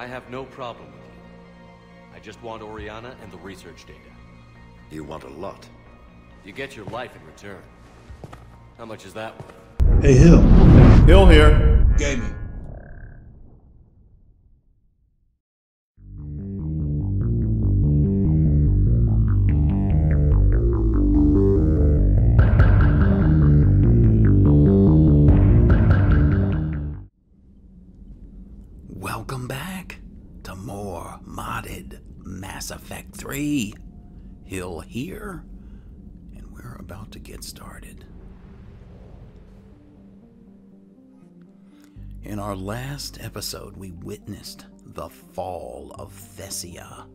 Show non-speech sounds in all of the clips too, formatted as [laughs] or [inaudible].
I have no problem with you. I just want Oriana and the research data. You want a lot. You get your life in return. How much is that worth? Hey, Hill. Hill here. Gaming. In our last episode, we witnessed the fall of Thessia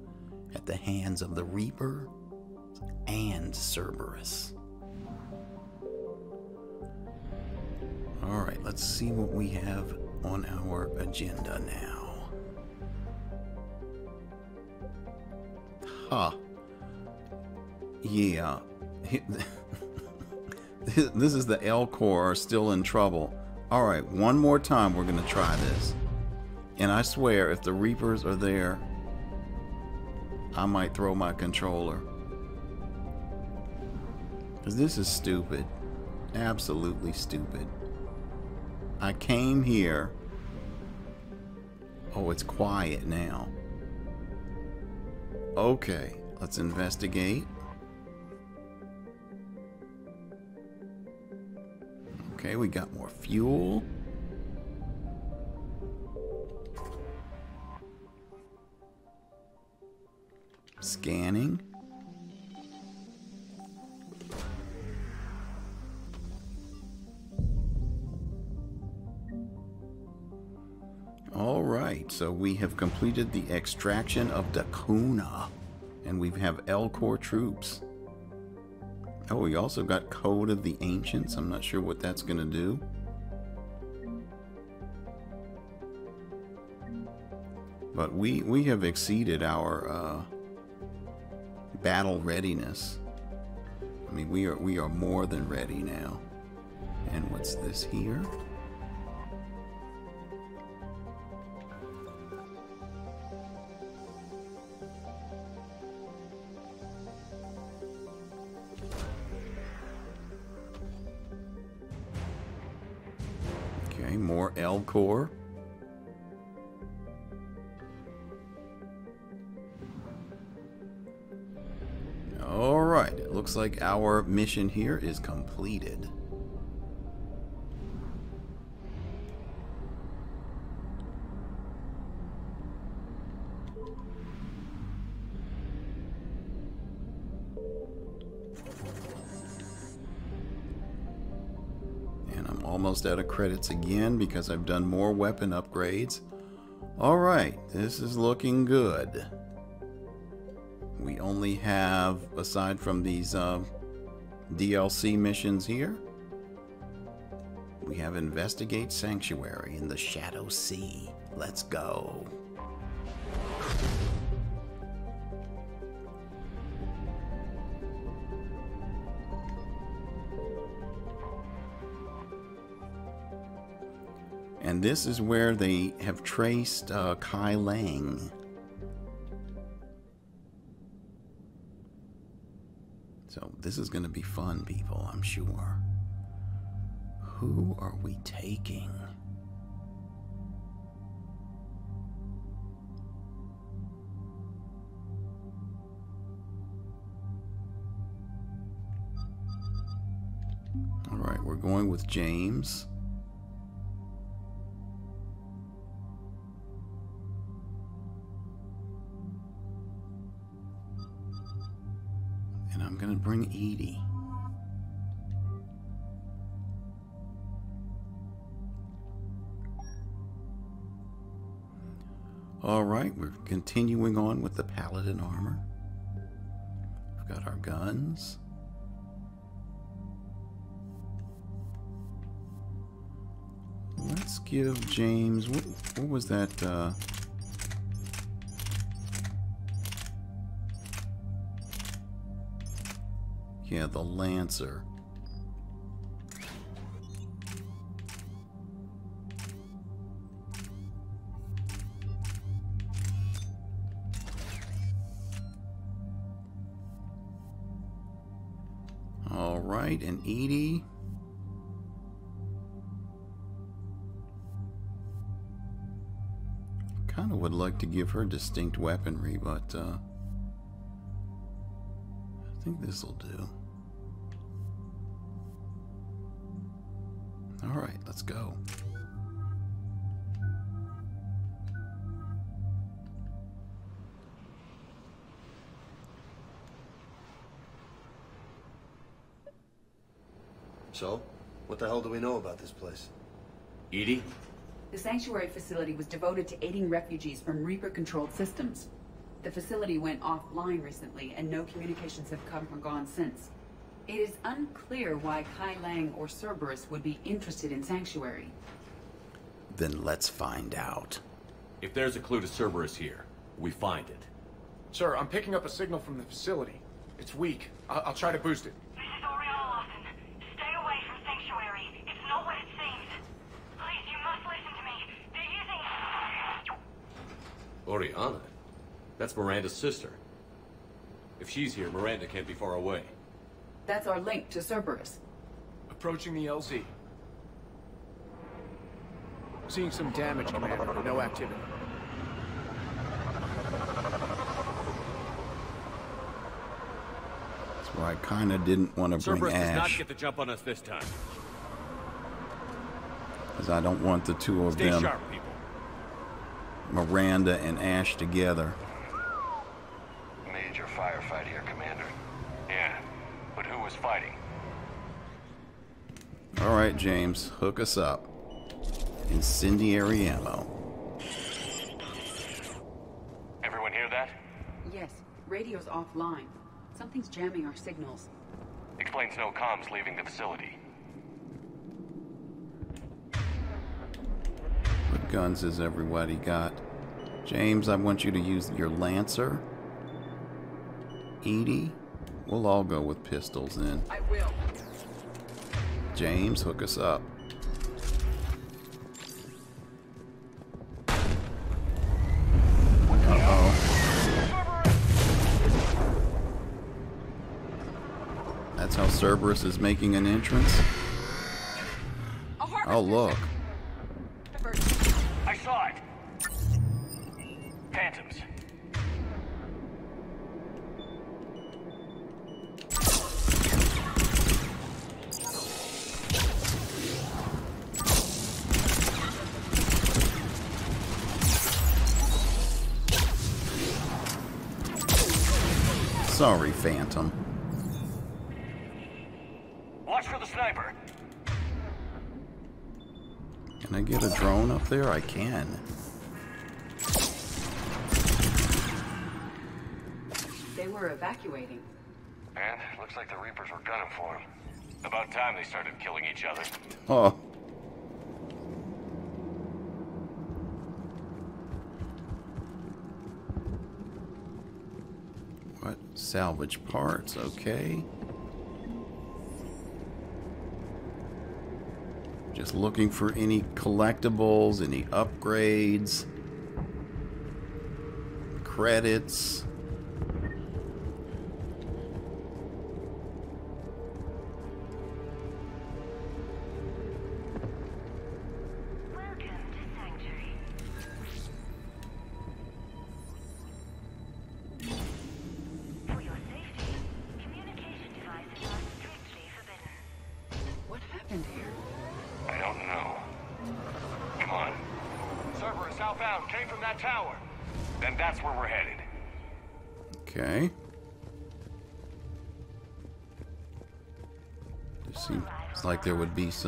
at the hands of the Reaper and Cerberus. All right, let's see what we have on our agenda now. Huh. Yeah. [laughs] this is the Elcor are still in trouble. All right, one more time we're going to try this. And I swear, if the Reapers are there, I might throw my controller. Because this is stupid. Absolutely stupid. I came here. Oh, it's quiet now. Okay, let's investigate. Okay, we got more fuel. Scanning. All right, so we have completed the extraction of Dekuuna, and we have Elcor troops. Oh, we also got Code of the Ancients. I'm not sure what that's going to do. But we, we have exceeded our uh, battle readiness. I mean, we are, we are more than ready now. And what's this here? Elcor. Alright, it looks like our mission here is completed. Out of credits again because I've done more weapon upgrades. Alright, this is looking good. We only have, aside from these uh, DLC missions here, we have Investigate Sanctuary in the Shadow Sea. Let's go. And this is where they have traced uh, Kai Lang. So this is going to be fun, people, I'm sure. Who are we taking? All right, we're going with James. Bring EDI. All right, we're continuing on with the paladin armor. We've got our guns. Let's give James. What, what was that? Uh, Yeah, the Lancer. All right, and EDI. Kind of would like to give her distinct weaponry, but uh, I think this will do. All right, let's go. So, what the hell do we know about this place? EDI? The sanctuary facility was devoted to aiding refugees from Reaper-controlled systems. The facility went offline recently, and no communications have come or gone since. It is unclear why Kai Lang or Cerberus would be interested in Sanctuary. Then let's find out. If there's a clue to Cerberus here, we find it. Sir, I'm picking up a signal from the facility. It's weak. I- I'll try to boost it. This is Oriana Lawson. Stay away from Sanctuary. It's not what it seems. Please, you must listen to me. They're using... Oriana? That's Miranda's sister. If she's here, Miranda can't be far away. That's our link to Cerberus. Approaching the LZ. Seeing some damage, Commander, but no activity. That's why I kind of didn't want to bring Cerberus does not get the jump on us this time. because I don't want the two of Stay them, sharp, people. Miranda and Ash, together. Major firefight here, Commander. Yeah, but who was fighting? All right, James, hook us up. Incendiary ammo. Everyone hear that? Yes, radio's offline. Something's jamming our signals. Explains no comms leaving the facility. What guns has everybody got? James, I want you to use your Lancer. EDI, we'll all go with pistols then. I will. James, hook us up. That's how Cerberus is making an entrance? Oh, look. Watch for the sniper. Can I get a drone up there? I can. They were evacuating. And looks like the Reapers were gunning for them. About time they started killing each other. Oh. What? Salvage parts, okay. Just looking for any collectibles, any upgrades, credits.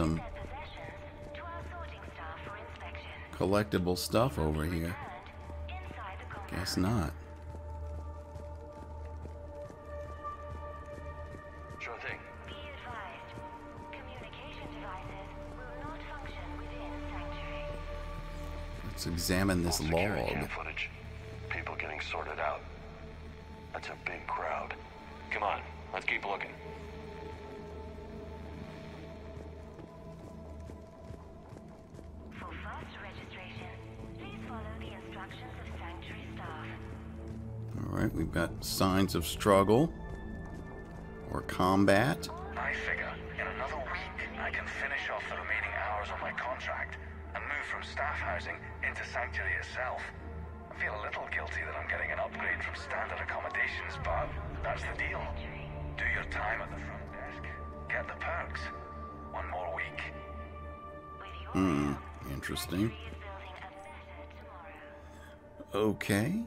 Inspection. collectible stuff over here. And inside the compound. Guess not. Sure thing. Be advised, communication devices will not function within Sanctuary. Let's examine this Security log. cam footage. People getting sorted out. That's a big crowd. Come on, let's keep looking. We've got signs of struggle or combat. I figure in another week I can finish off the remaining hours on my contract and move from staff housing into Sanctuary itself. I feel a little guilty that I'm getting an upgrade from standard accommodations, but that's the deal. Do your time at the front desk. Get the perks. One more week. Hmm, interesting. Okay.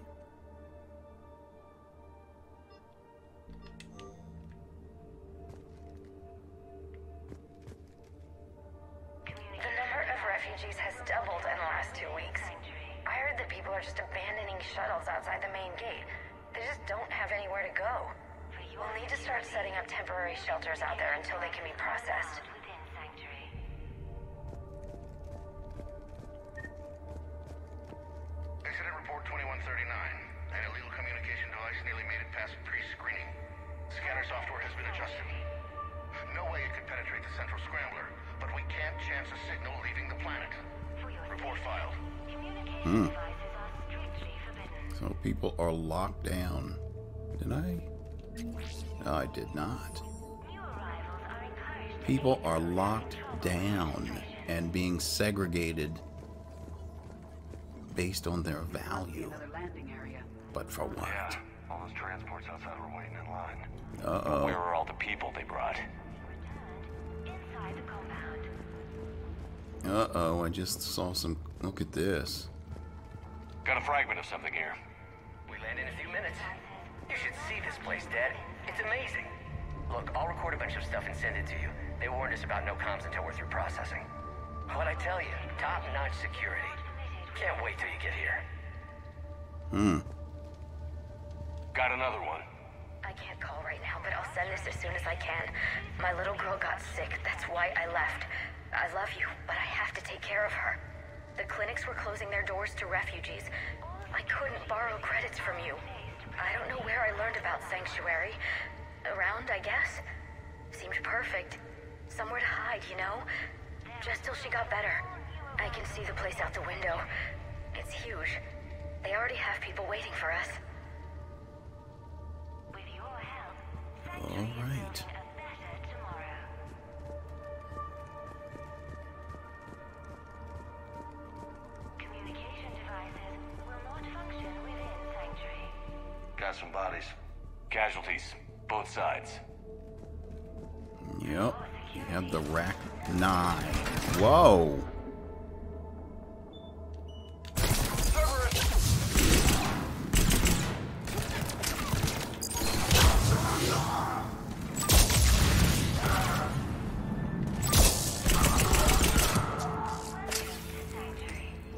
Setting up temporary shelters out there until they can be processed. Incident report 2139. An illegal communication device nearly made it past pre-screening. Scanner software has been adjusted. No way it could penetrate the central scrambler, but we can't chance a signal leaving the planet. Report filed. Hmm. So people are locked down. Did I? No, I did not. People are locked down and being segregated based on their value. Another landing area. But for what? Yeah, all those transports outside were waiting in line. Uh Where oh. are all the people they brought? Uh oh. I just saw some. Look at this. Got a fragment of something here. We land in a few minutes. You should see this place, Dad. It's amazing. Look, I'll record a bunch of stuff and send it to you. They warned us about no comms until we're through processing. What I tell you, top-notch security. Can't wait till you get here. Hmm. Got another one. I can't call right now, but I'll send this as soon as I can. My little girl got sick. That's why I left. I love you, but I have to take care of her. The clinics were closing their doors to refugees. I couldn't borrow credits from you. I don't know where I learned about Sanctuary. Around, I guess. Seemed perfect. Somewhere to hide, you know? Just till she got better. I can see the place out the window. It's huge. They already have people waiting for us. With your help. All right. Casualties. Both sides. Yep. You have the rack nine. Whoa.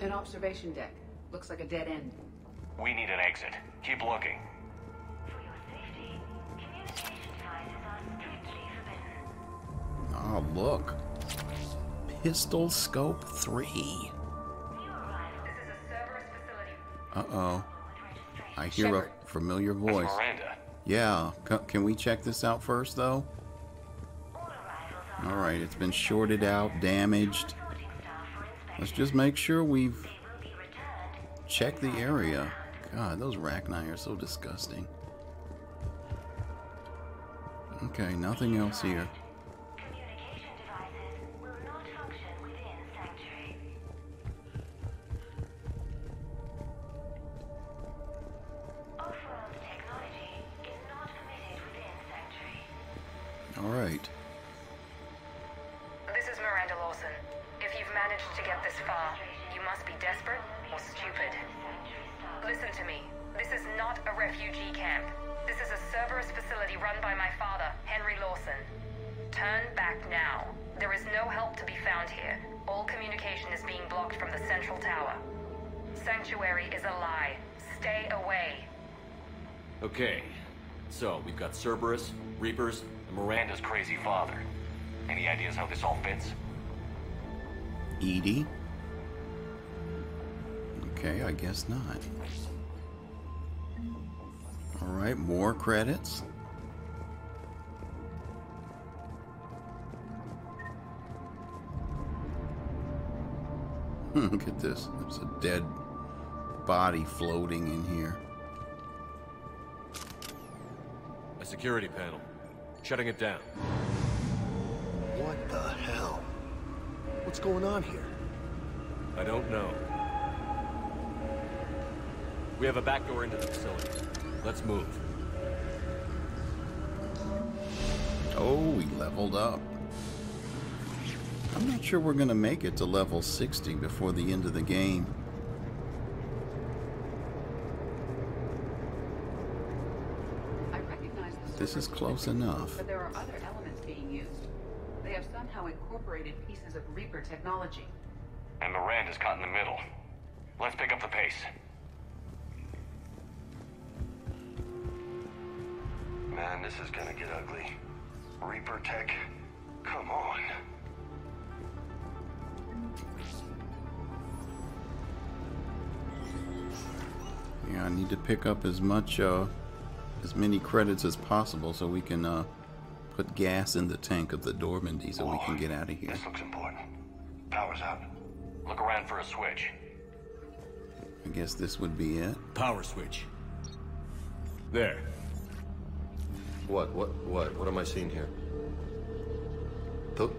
An observation deck. Looks like a dead end. We need an exit. Keep looking. Oh, look. Pistol Scope 3. This is a Cerberus facility. Uh oh. I hear Shepard. a familiar voice. Yeah. C- can we check this out first, though? Alright, it's been shorted out, damaged. Let's just make sure we've checked the area. God, those Rachni are so disgusting. Okay, nothing else here. Guess not. Alright, more credits. [laughs] Look at this. There's a dead body floating in here. A security panel. Shutting it down. What the hell? What's going on here? I don't know. We have a back door into the facility. Let's move. Oh, we leveled up. I'm not sure we're going to make it to level 60 before the end of the game. I recognize the This is close enough. But there are other elements being used. They have somehow incorporated pieces of Reaper technology. And Miranda's caught in the middle. Let's pick up the pace. This is gonna get ugly. Reaper Tech? Come on. Yeah, I need to pick up as much, uh, as many credits as possible so we can, uh, put gas in the tank of the Normandy so we can get out of here. This looks important. Power's out. Look around for a switch. I guess this would be it. Power switch. There. What, what, what, what am I seeing here? Tho-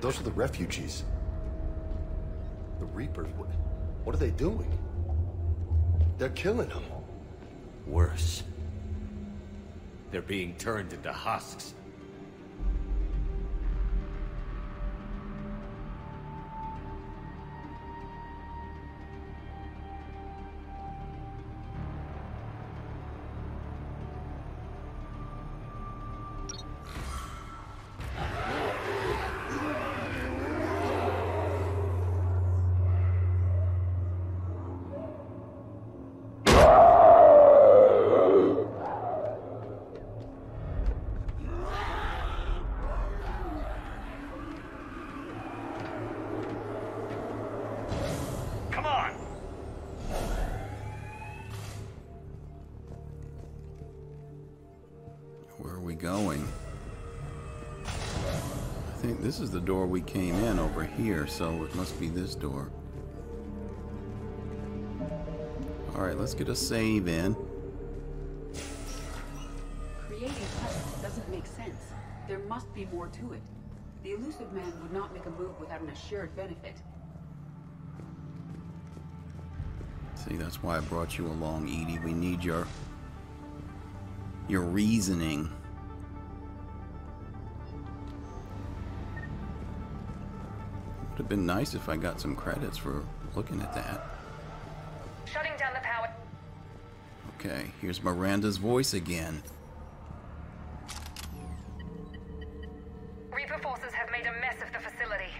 those are the refugees. The Reapers, what, what are they doing? They're killing them. Worse. They're being turned into husks. This is the door we came in over here, so it must be this door. Alright, let's get a save in. Creating husks doesn't make sense. There must be more to it. The Illusive Man would not make a move without an assured benefit. See, that's why I brought you along, EDI. We need your your reasoning. Would have been nice if I got some credits for looking at that. Shutting down the power. Okay, here's Miranda's voice again. Reaper forces have made a mess of the facility.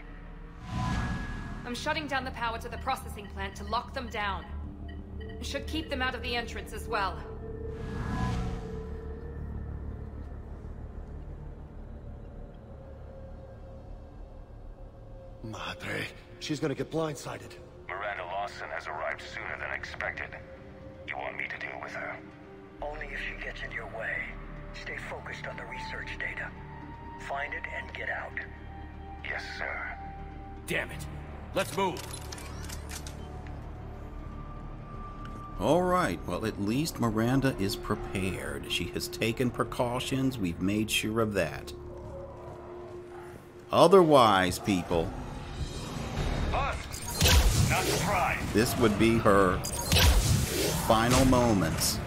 I'm shutting down the power to the processing plant to lock them down. Should keep them out of the entrance as well. Madre, she's gonna get blindsided. Miranda Lawson has arrived sooner than expected. You want me to deal with her? Only if she gets in your way. Stay focused on the research data. Find it and get out. Yes, sir. Damn it. Let's move. Alright, well, at least Miranda is prepared. She has taken precautions. We've made sure of that. Otherwise, people, Us! Not surprised. This would be her final moments.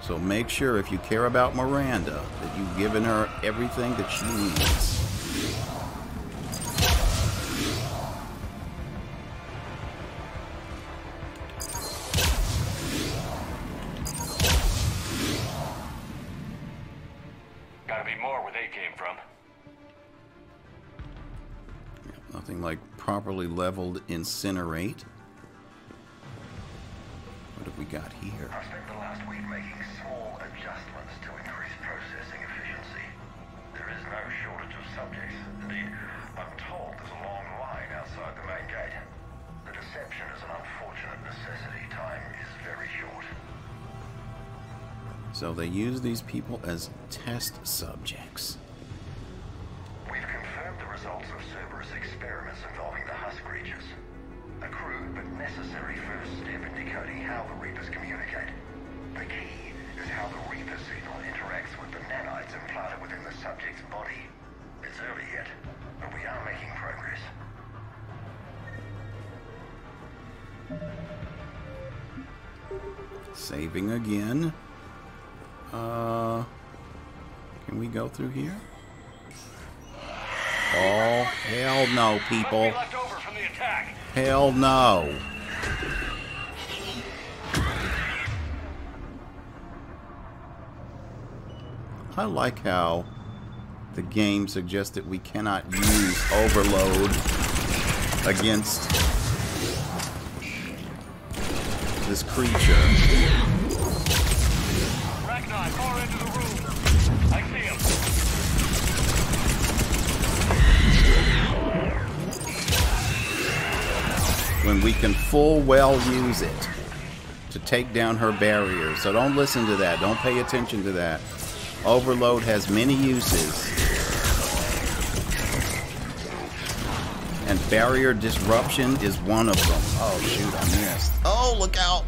So make sure if you care about Miranda that you've given her everything that she needs. Leveled incinerate. What have we got here? I spent the last week making small adjustments to increase processing efficiency. There is no shortage of subjects. Indeed, I'm told there's a long line outside the main gate. The deception is an unfortunate necessity. Time is very short. So they use these people as test subjects. Again. Uh, can we go through here? Oh, hell no, people. Left over from the attack. Hell no. I like how the game suggests that we cannot use overload against this creature. When we can full well use it to take down her barriers. So don't listen to that. Don't pay attention to that. Overload has many uses. And barrier disruption is one of them. Oh shoot, I missed. Oh, look out.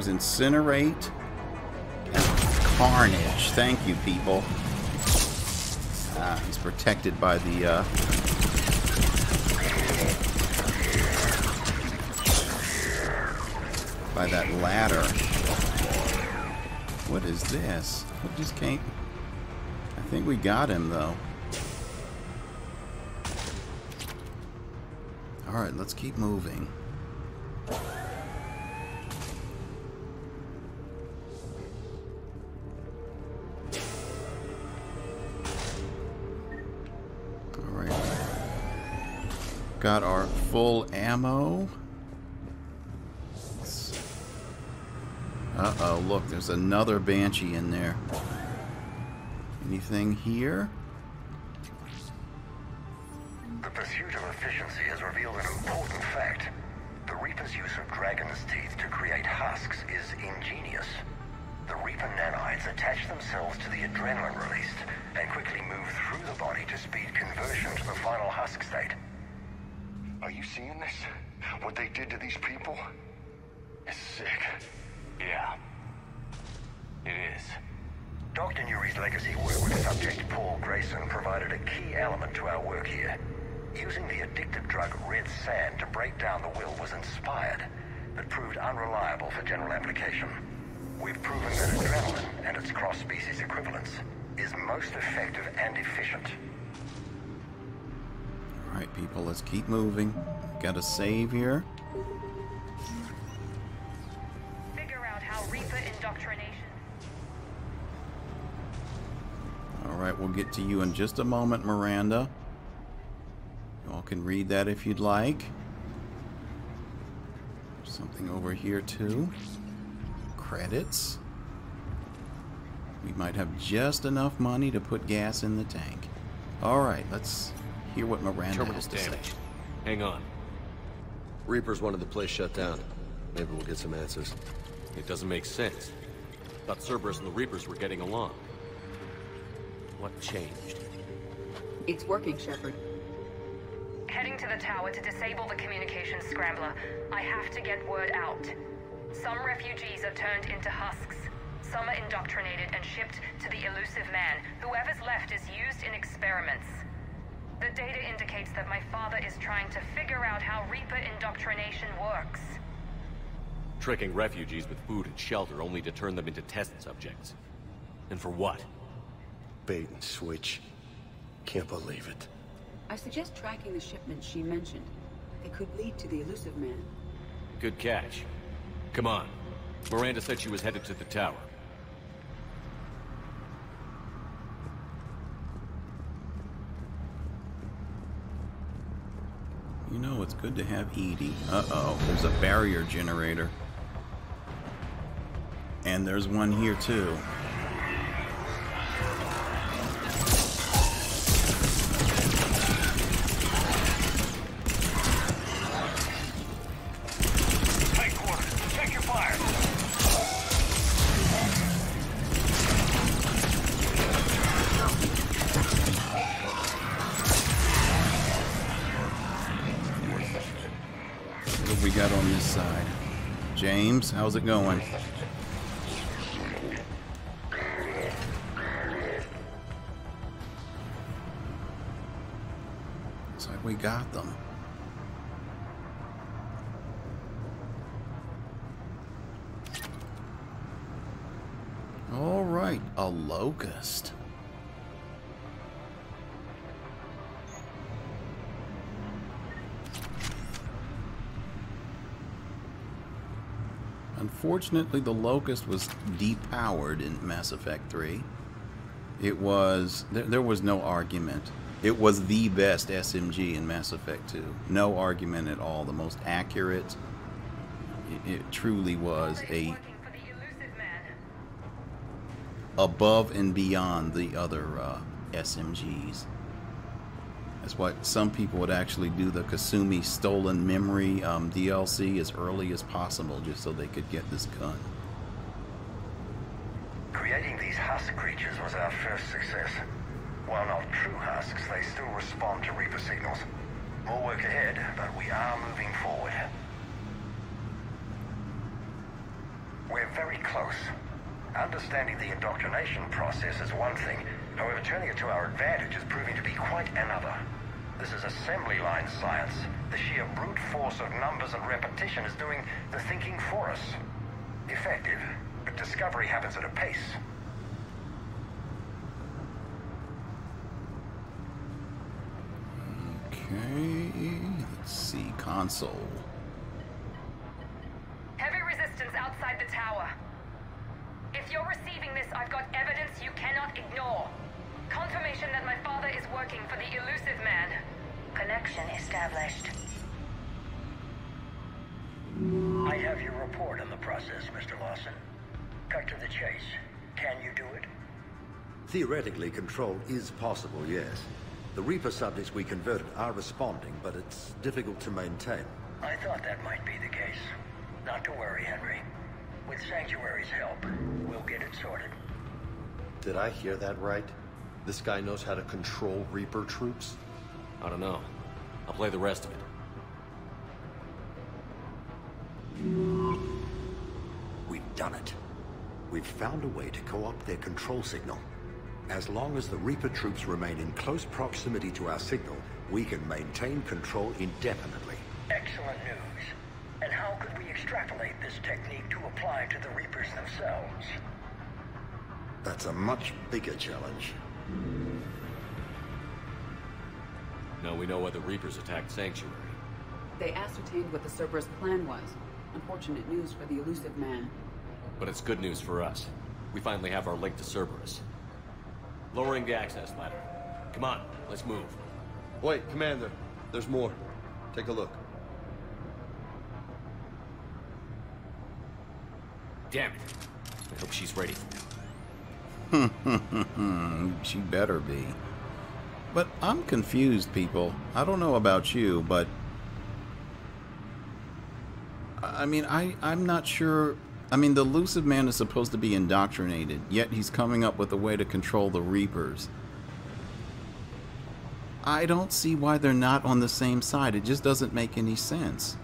Use incinerate and carnage. Thank you, people. Ah, he's protected by the uh, by that ladder. What is this? What just came? I think we got him though. All right, let's keep moving. Got our full ammo. Uh oh, look, there's another Banshee in there. Anything here? The pursuit of efficiency has revealed an important fact. The Reaper's use of dragon's teeth to create husks is ingenious. The Reaper nanites attach themselves to the adrenaline released and quickly move through the body to speed conversion to the final husk state. Are you seeing this? What they did to these people? It's sick. Yeah. It is. Dr. Newry's legacy work with subject Paul Grayson provided a key element to our work here. Using the addictive drug red sand to break down the will was inspired, but proved unreliable for general application. We've proven that adrenaline and its cross-species equivalence is most effective and efficient. Alright, people, let's keep moving. Got a save here. Figure out how Reaper indoctrination. Alright, we'll get to you in just a moment, Miranda. You all can read that if you'd like. There's something over here, too. Credits. We might have just enough money to put gas in the tank. Alright, let's hear what Miranda Terminal's has to say. Hang on. Reapers wanted the place shut down. Maybe we'll get some answers. It doesn't make sense. Thought Cerberus and the Reapers were getting along. What changed? It's working, Shepard. Heading to the tower to disable the communications scrambler. I have to get word out. Some refugees are turned into husks. Some are indoctrinated and shipped to the Illusive Man. Whoever's left is used in experiments. The data indicates that my father is trying to figure out how Reaper indoctrination works. Tricking refugees with food and shelter only to turn them into test subjects. And for what? Bait and switch. Can't believe it. I suggest tracking the shipments she mentioned. They could lead to the Illusive Man. Good catch. Come on. Miranda said she was headed to the tower. You know, it's good to have EDI. Uh-oh, there's a barrier generator. And there's one here, too. How's it going? Unfortunately, the Locust was depowered in Mass Effect 3. It was there, there was no argument. It was the best SMG in Mass Effect 2. No argument at all. The most accurate. It, it truly was a above and beyond the other uh, SMGs. That's why some people would actually do the Kasumi Stolen Memory um, DLC as early as possible just so they could get this gun. Creating these husk creatures was our first success. While not true husks, they still respond to Reaper signals. More work ahead, but we are moving forward. We're very close. Understanding the indoctrination process is one thing, however turning it to our advantage is proving to be quite another. This is assembly line science. The sheer brute force of numbers and repetition is doing the thinking for us. Effective, but discovery happens at a pace. Okay, let's see, console. Heavy resistance outside the tower. If you're receiving this, I've got evidence you cannot ignore. Confirmation that my father is working for the Illusive Man. Connection established. I have your report on the process, Mr. Lawson. Cut to the chase. Can you do it? Theoretically, control is possible, yes. The Reaper subjects we converted are responding, but it's difficult to maintain. I thought that might be the case. Not to worry, Henry. With Sanctuary's help, we'll get it sorted. Did I hear that right? This guy knows how to control Reaper troops? I don't know. I'll play the rest of it. We've done it. We've found a way to co-opt their control signal. As long as the Reaper troops remain in close proximity to our signal, we can maintain control indefinitely. Excellent news. And how could we extrapolate this technique to apply to the Reapers themselves? That's a much bigger challenge. Now we know why the Reapers attacked Sanctuary. They ascertained what the Cerberus plan was. Unfortunate news for the Illusive Man. But it's good news for us. We finally have our link to Cerberus. Lowering the access ladder. Come on, let's move. Wait, Commander. There's more. Take a look. Damn it. I hope she's ready. Hmm, [laughs] she better be. But I'm confused, people. I don't know about you, but I mean, I I'm not sure. I mean, the Illusive Man is supposed to be indoctrinated, yet he's coming up with a way to control the Reapers. I don't see why they're not on the same side. It just doesn't make any sense.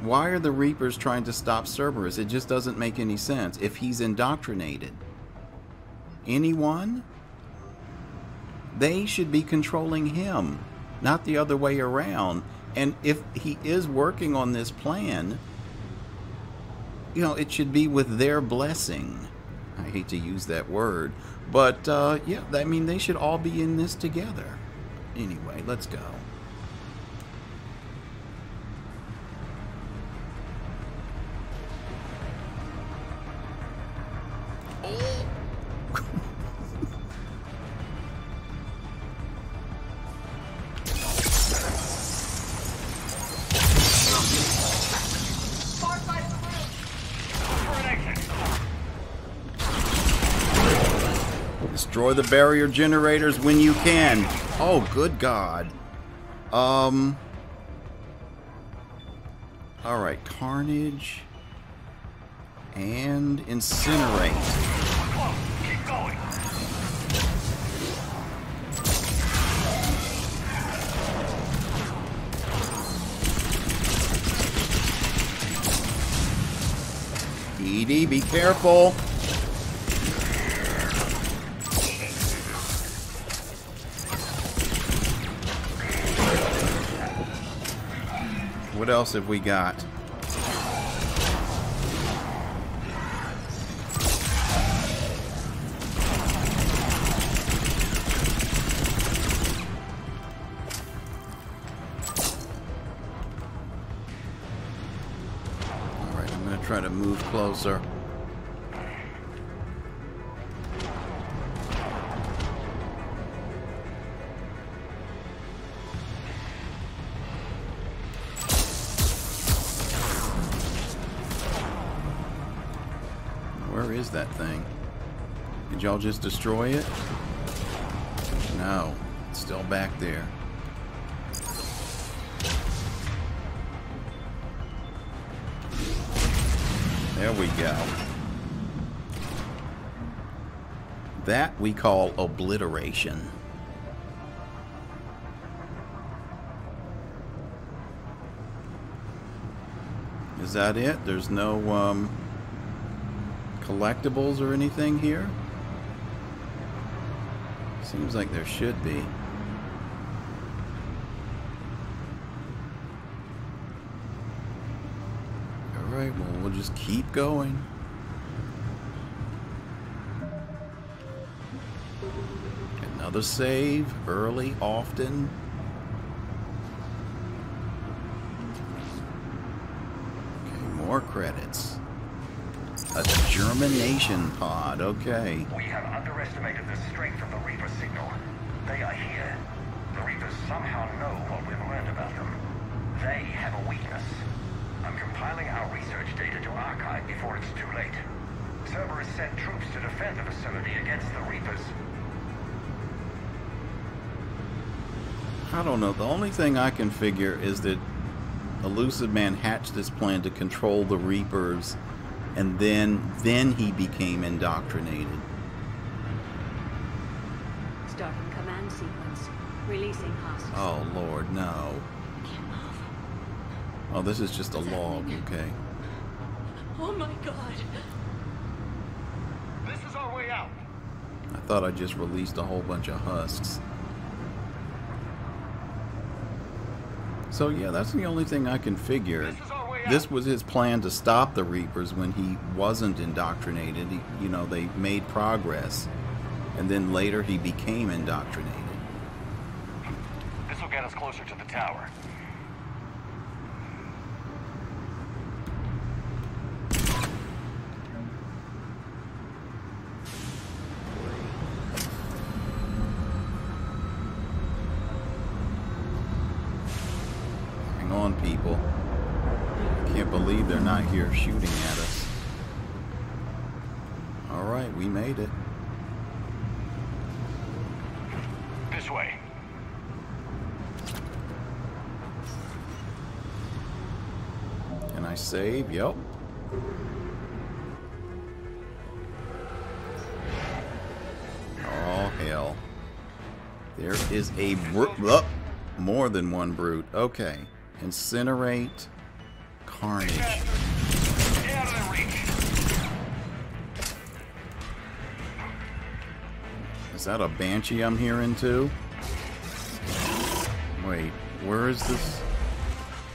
Why are the Reapers trying to stop Cerberus? It just doesn't make any sense if he's indoctrinated. Anyone? They should be controlling him, not the other way around. And if he is working on this plan, you know, it should be with their blessing. I hate to use that word, but uh, yeah, I mean, they should all be in this together. Anyway, let's go. Destroy the barrier generators when you can. Oh, good God. Um. Alright, Carnage. And Incinerate. Keep going. Careful. What else have we got? Alright, I'm gonna try to move closer. Y'all just destroy it? No, it's still back there. There we go. That we call obliteration. Is that it? There's no um, collectibles or anything here? Seems like there should be. Alright, well, we'll just keep going. Another save, early, often. Okay, more credits. A germination pod, okay. Underestimated the strength of the Reaper signal. They are here. The Reapers somehow know what we've learned about them. They have a weakness. I'm compiling our research data to archive before it's too late. Cerberus sent troops to defend the facility against the Reapers. I don't know. The only thing I can figure is that Illusive Man hatched this plan to control the Reapers, and then then he became indoctrinated. Starting command sequence. Releasing hostage. Oh Lord, no. Oh, this is just a log, okay. Oh my god. This is our way out. I thought I just released a whole bunch of husks. So yeah, that's the only thing I can figure. This was his plan to stop the Reapers when he wasn't indoctrinated. He, you know, they made progress, and then later he became indoctrinated. This will get us closer to the tower. Hang on, people. Can't believe they're not here shooting at us. Alright, we made it. This way. Can I save? Yep. Oh, hell. There is a. Oh, more than one brute. Okay. Incinerate. Carnage. Is that a banshee I'm hearing too? Wait, where is this?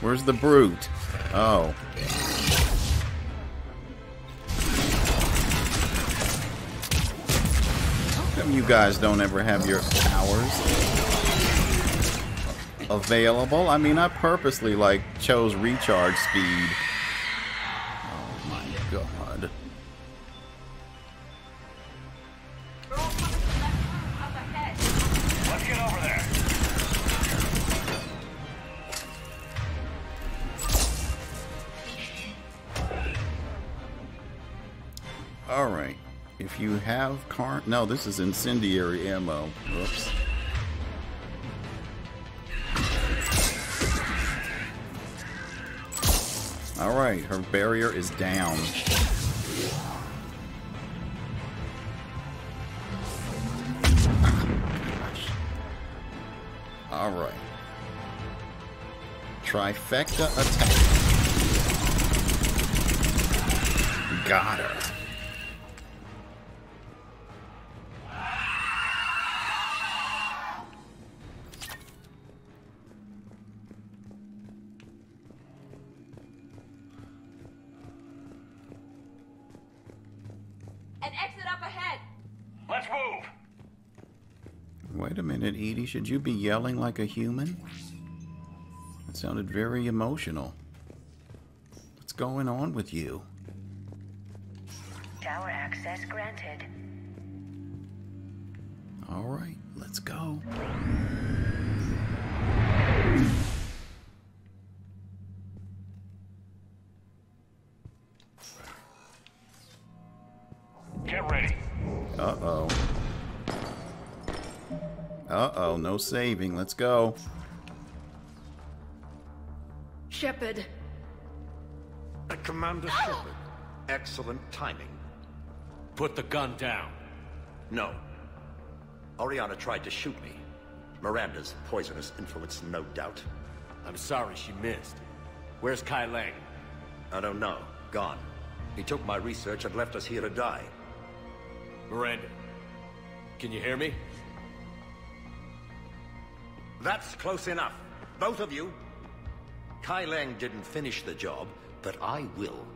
Where's the brute? Oh. How come you guys don't ever have your powers available? I mean, I purposely, like, chose recharge speed. You have car... No, this is incendiary ammo. Whoops. Alright, her barrier is down. Alright. Trifecta attack. Got her. Should you be yelling like a human? It sounded very emotional. What's going on with you? Tower access granted. All right, let's go. No saving. Let's go. Shepard. Commander oh! Shepard. Excellent timing. Put the gun down. No. Oriana tried to shoot me. Miranda's poisonous influence, no doubt. I'm sorry she missed. Where's Kai Lang? I don't know. Gone. He took my research and left us here to die. Miranda, can you hear me? That's close enough. Both of you. Kai Lang didn't finish the job, but I will.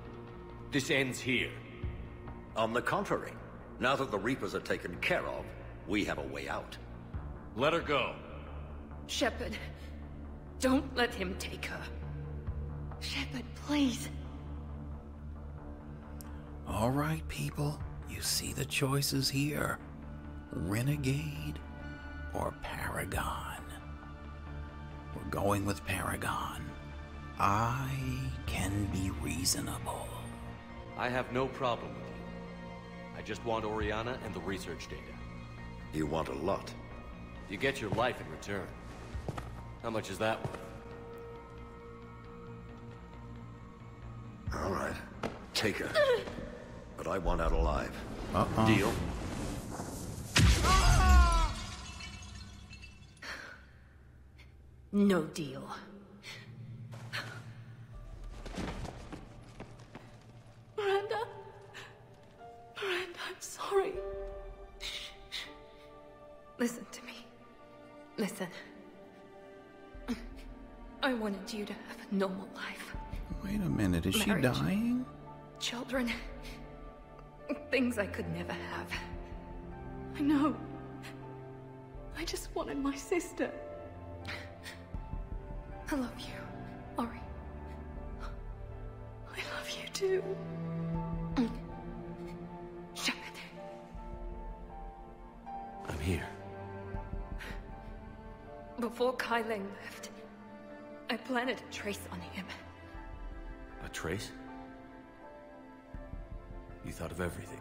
This ends here. On the contrary, now that the Reapers are taken care of, we have a way out. Let her go. Shepard. Don't let him take her. Shepard, please. All right, people. You see the choices here. Renegade or Paragon. We're going with Paragon. I can be reasonable. I have no problem with you. I just want Oriana and the research data. You want a lot. You get your life in return. How much is that worth? All right. Take her. But I want out alive. Uh-uh. Deal? No deal. Miranda? Miranda, I'm sorry. Listen to me. Listen. I wanted you to have a normal life. Wait a minute, is Marriage. she dying? Children. Things I could never have. I know. I just wanted my sister. I love you, Ori. I love you too. Shepard. I'm here. Before Kai Lang left, I planted a trace on him. A trace? You thought of everything.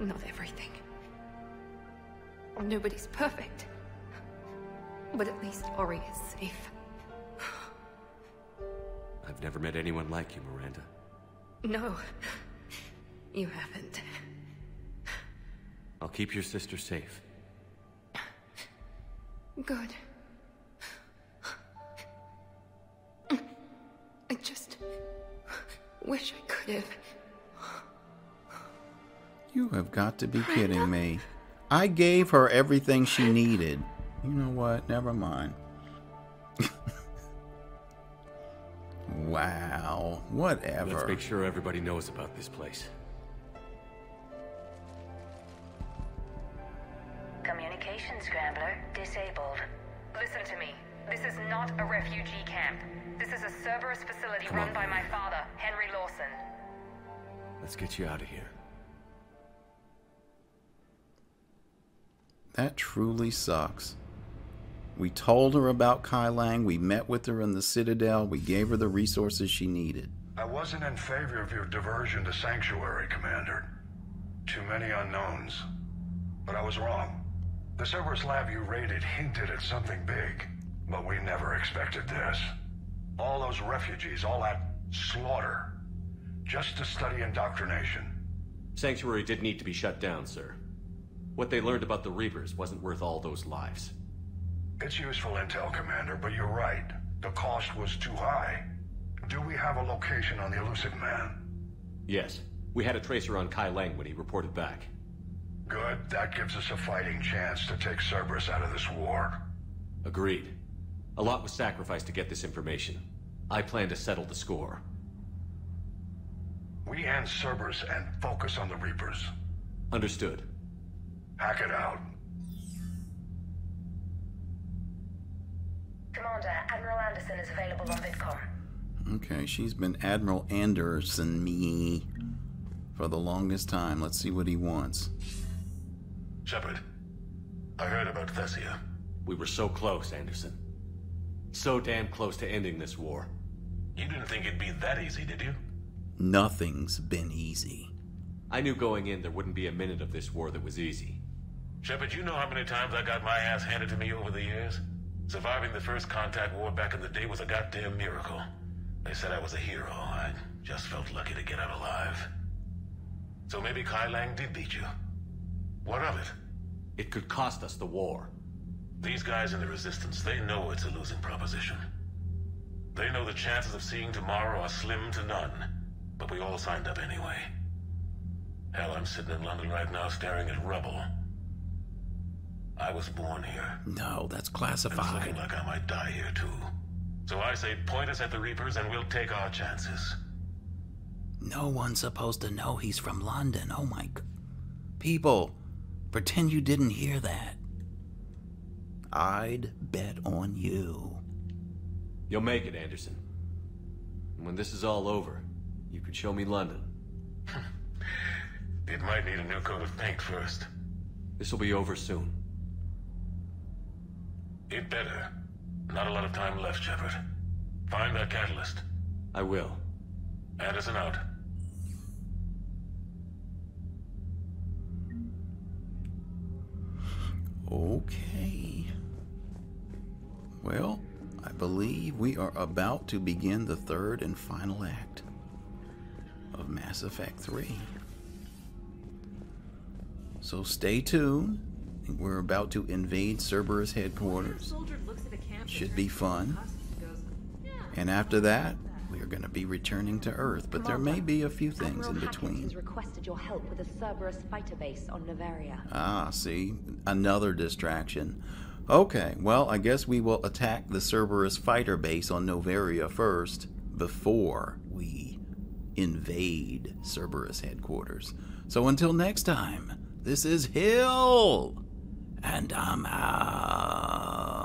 Not everything. Nobody's perfect. But at least Ori is safe. I've never met anyone like you, Miranda. No, you haven't. I'll keep your sister safe. Good. I just wish I could have. You have got to be kidding me. I gave her everything she needed. You know what? Never mind. wow. Whatever. Let's make sure everybody knows about this place. Communication scrambler disabled. Listen to me. This is not a refugee camp. This is a Cerberus facility Come run on, by my father, Henry Lawson. Let's get you out of here. That truly sucks. We told her about Kai Lang, we met with her in the Citadel, we gave her the resources she needed. I wasn't in favor of your diversion to Sanctuary, Commander. Too many unknowns. But I was wrong. The Cerberus lab you raided hinted at something big, but we never expected this. All those refugees, all that slaughter, just to study indoctrination. Sanctuary did need to be shut down, sir. What they learned about the Reapers wasn't worth all those lives. It's useful intel, Commander, but you're right. The cost was too high. Do we have a location on the Illusive Man? Yes, we had a tracer on Kai Lang when he reported back. Good. That gives us a fighting chance to take Cerberus out of this war. Agreed. A lot was sacrificed to get this information. I plan to settle the score. We end Cerberus and focus on the Reapers. Understood. Hackett out. Commander, Admiral Anderson is available on VidCom. Okay, she's been Admiral Anderson me for the longest time. Let's see what he wants. Shepard, I heard about Thessia. We were so close, Anderson. So damn close to ending this war. You didn't think it'd be that easy, did you? Nothing's been easy. I knew going in there wouldn't be a minute of this war that was easy. Shepard, you know how many times I got my ass handed to me over the years? Surviving the first contact war back in the day was a goddamn miracle. They said I was a hero. I just felt lucky to get out alive. So maybe Kai Lang did beat you. What of it? It could cost us the war. These guys in the Resistance, they know it's a losing proposition. They know the chances of seeing tomorrow are slim to none. But we all signed up anyway. Hell, I'm sitting in London right now staring at rubble. I was born here. No, that's classified. it's looking like I might die here too. So I say point us at the Reapers and we'll take our chances. No one's supposed to know he's from London. Oh my. People, pretend you didn't hear that. I'd bet on you. You'll make it, Anderson. And when this is all over, you could show me London. [laughs] It might need a new coat of paint first. This will be over soon. It better. Not a lot of time left, Shepard. Find that catalyst. I will. Anderson out. Okay. Well, I believe we are about to begin the third and final act of Mass Effect 3. So stay tuned. We're about to invade Cerberus headquarters. Should be fun. And after that, we are going to be returning to Earth, but there may be a few things in between. has requested your help with a Cerberus fighter base on Noveria. Ah, see, another distraction. Okay, well, I guess we will attack the Cerberus fighter base on Noveria first before we invade Cerberus headquarters. So until next time, this is Hill, and I'm out.